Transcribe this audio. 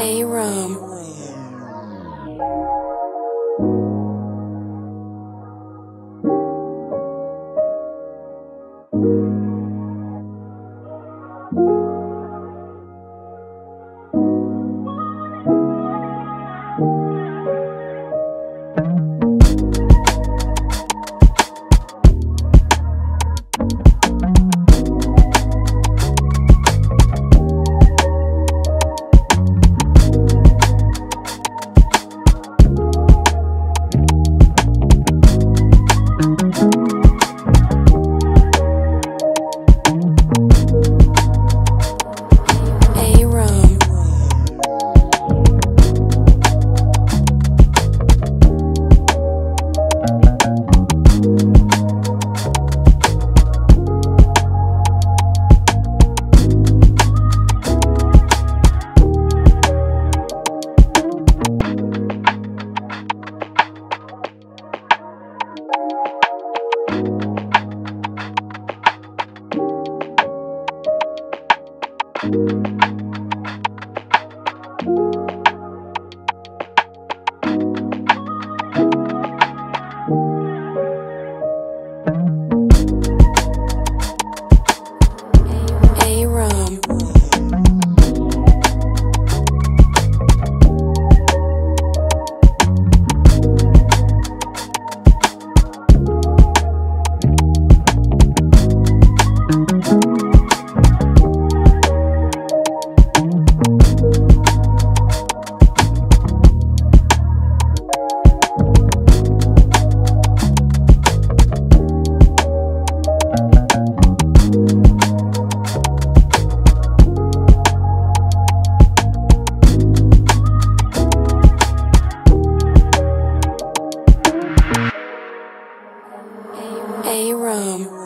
A Rum. Room.